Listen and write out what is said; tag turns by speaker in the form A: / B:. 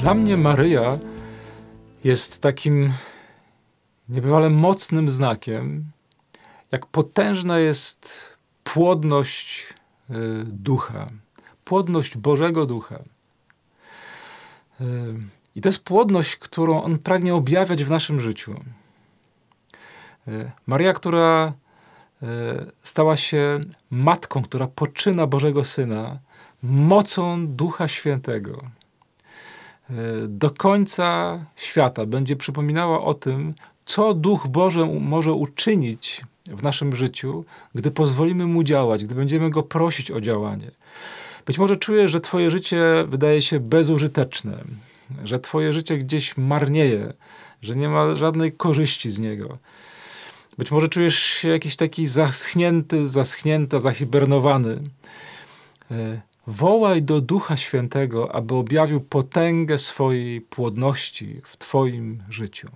A: Dla mnie Maryja jest takim niebywale mocnym znakiem, jak potężna jest płodność y, ducha, płodność Bożego Ducha. Y, I to jest płodność, którą On pragnie objawiać w naszym życiu. Y, Maria, która stała się matką, która poczyna Bożego Syna mocą Ducha Świętego. Do końca świata będzie przypominała o tym, co Duch Boży może uczynić w naszym życiu, gdy pozwolimy Mu działać, gdy będziemy Go prosić o działanie. Być może czujesz, że Twoje życie wydaje się bezużyteczne, że Twoje życie gdzieś marnieje, że nie ma żadnej korzyści z niego. Być może czujesz się jakiś taki zaschnięty, zaschnięta, zahibernowany. Wołaj do Ducha Świętego, aby objawił potęgę swojej płodności w Twoim życiu.